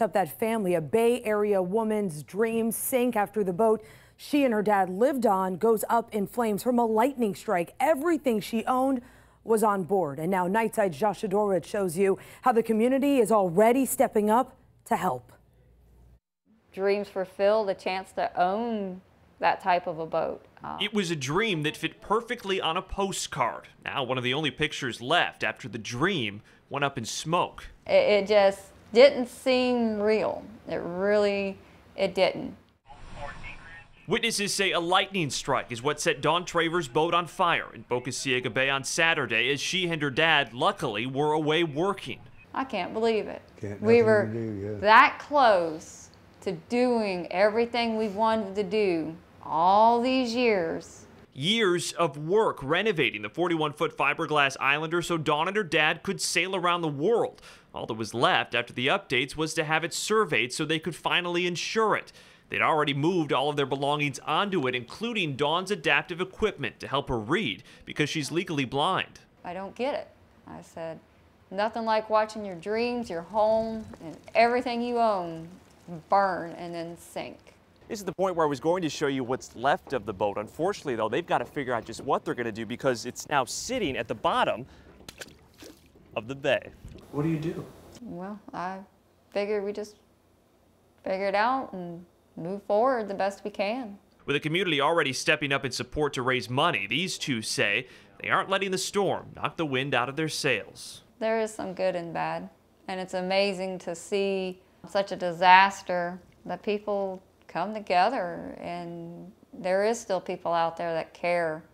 up that family, a Bay Area woman's dream sink after the boat she and her dad lived on goes up in flames from a lightning strike. Everything she owned was on board. And now Nightside's Josh Sidorowicz shows you how the community is already stepping up to help. Dreams fulfilled, the chance to own that type of a boat. Uh, it was a dream that fit perfectly on a postcard. Now one of the only pictures left after the dream went up in smoke. It, it just didn't seem real. It really, it didn't. Witnesses say a lightning strike is what set Dawn Traver's boat on fire in Boca Ciega Bay on Saturday as she and her dad, luckily, were away working. I can't believe it. Can't we were do, yeah. that close to doing everything we wanted to do all these years. Years of work renovating the 41 foot fiberglass Islander so Dawn and her dad could sail around the world. All that was left after the updates was to have it surveyed so they could finally insure it. They'd already moved all of their belongings onto it, including Dawn's adaptive equipment to help her read because she's legally blind. I don't get it. I said, nothing like watching your dreams, your home, and everything you own burn and then sink. This is the point where I was going to show you what's left of the boat. Unfortunately, though, they've got to figure out just what they're going to do because it's now sitting at the bottom of the bay. What do you do? Well, I figured we just figure it out and move forward the best we can. With the community already stepping up in support to raise money, these two say they aren't letting the storm knock the wind out of their sails. There is some good and bad, and it's amazing to see such a disaster that people come together and there is still people out there that care